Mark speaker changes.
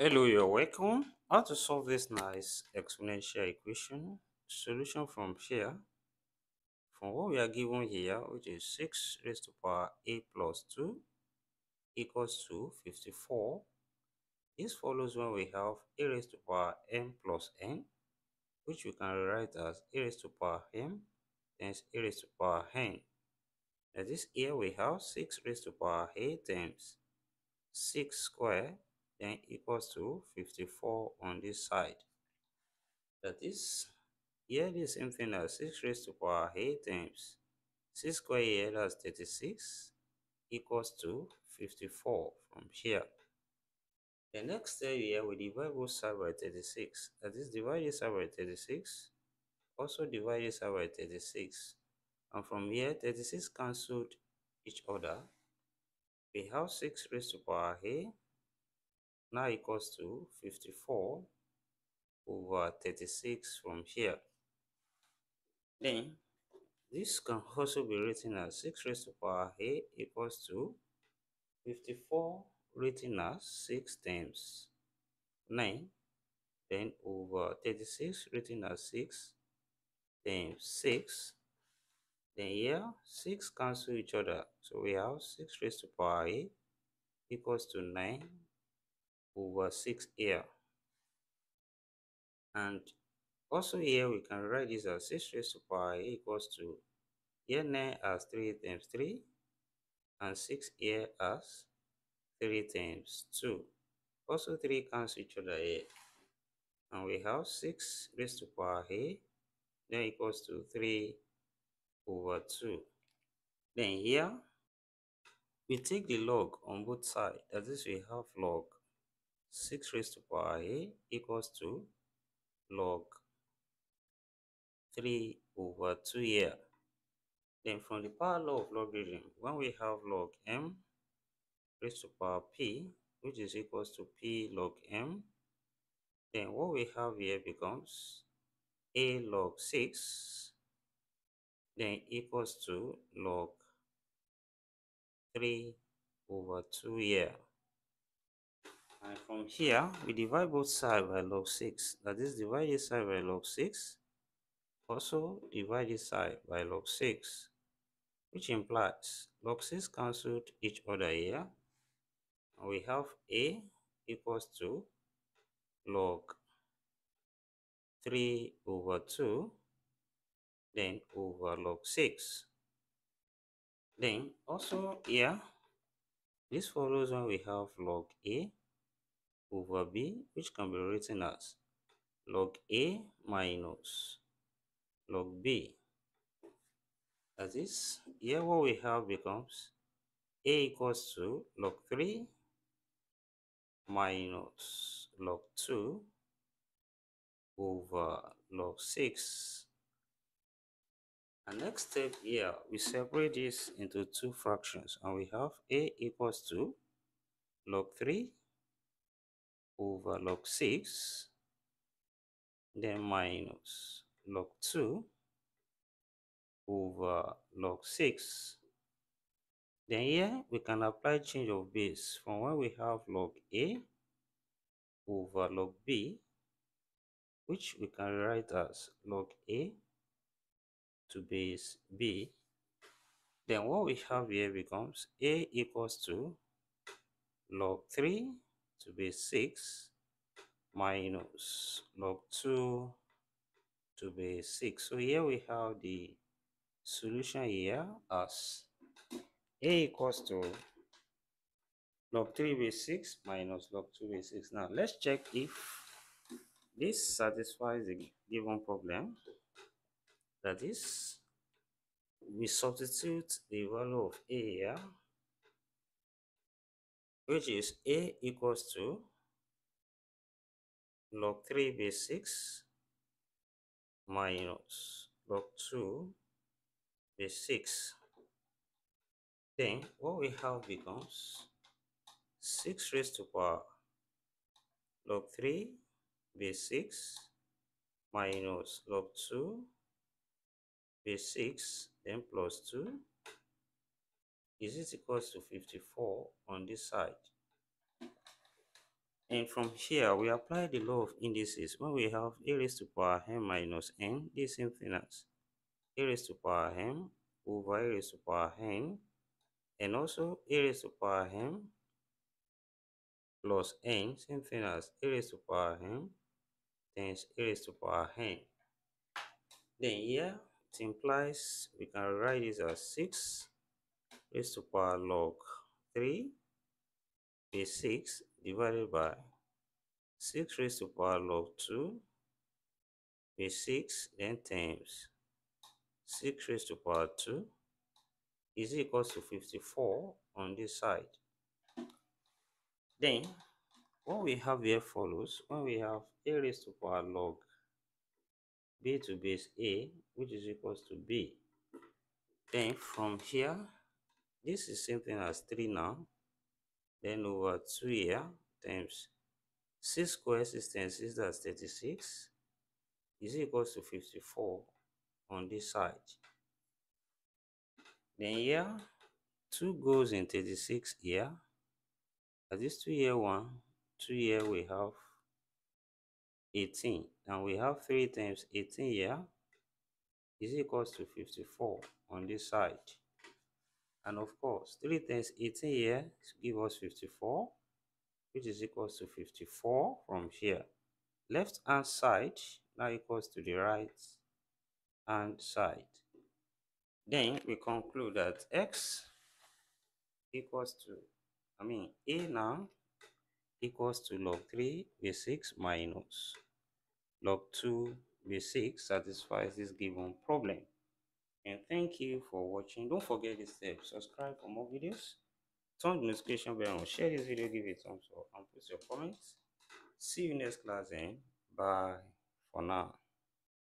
Speaker 1: Hello, you're welcome. How to solve this nice exponential equation? Solution from here. From what we are given here, which is 6 raised to power a plus 2 equals to 54. This follows when we have a raised to power m plus n, which we can write as a raised to power m times a raised to power n. Now this here we have 6 raised to power a times 6 square then equals to 54 on this side. That is, here the same thing as 6 raised to power 8 times 6 square here, that's 36, equals to 54 from here. The next step here, we divide both sides by 36. That is, divide this side by 36, also divide this side by 36. And from here, 36 cancelled each other. We have 6 raised to power a now equals to 54 over 36 from here. Then, this can also be written as 6 raised to power a equals to 54 written as 6 times 9 then over 36 written as 6 times 6 then here 6 cancel each other so we have 6 raised to power a equals to 9 over 6 here. And also here we can write this as 6 raised to power equals to here 9 as 3 times 3 and 6 here as 3 times 2. Also 3 cancel each other here. And we have 6 raised to power a then equals to 3 over 2. Then here we take the log on both sides. That is we have log 6 raised to power a equals to log 3 over 2 here. Then from the power law of logarithm, when we have log m raised to power p, which is equals to p log m, then what we have here becomes a log 6, then equals to log 3 over 2 here. And from here, we divide both sides by log 6. That is, divide this side by log 6. Also, divide this side by log 6. Which implies log 6 cancelled each other here. And we have a equals to log 3 over 2 then over log 6 then also here this follows when we have log a over b, which can be written as log a minus log b. That is, here what we have becomes a equals to log 3 minus log 2 over log 6. And next step here, we separate this into two fractions and we have a equals to log 3 over log 6 then minus log 2 over log 6 then here we can apply change of base from where we have log a over log b which we can write as log a to base b. Then what we have here becomes a equals to log 3 to be 6 minus log 2 to be 6. So here we have the solution here as a equals to log 3 base 6 minus log 2 base 6. Now let's check if this satisfies the given problem. That is, we substitute the value of a here which is a equals to log 3 base 6 minus log 2 base 6 then what we have becomes 6 raised to power. Log 3 base 6 minus log 2 base 6 then plus 2 is it equals to 54 on this side. And from here, we apply the law of indices when we have a raised to power m minus n, the same thing as a raised to power m over a raised to power n, and also a raised to power m plus n, same thing as a raised to power m times a raised to power n. Then here, it implies we can write this as 6 raised to power log 3 is 6 divided by 6 raised to power log 2 is 6 then times 6 raised to power 2 is equal to 54 on this side. Then what we have here follows when we have a raised to power log b to base a which is equals to b. Then from here this is same thing as 3 now. Then over 2 here times 6 square 6 times 6 that's 36 is equals to 54 on this side. Then here 2 goes in 36 here. At this 2 here 1, 2 here we have 18 and we have 3 times 18 here. Is equals to 54 on this side and of course 3 times 18 here give us 54 which is equals to 54 from here. Left hand side now equals to the right hand side. Then we conclude that x equals to i mean a now equals to log 3 base 6 minus log 2 base 6 satisfies this given problem thank you for watching. Don't forget this step subscribe for more videos. Turn the notification bell on. Share this video give it a thumbs up and put your comments. See you next class and bye for now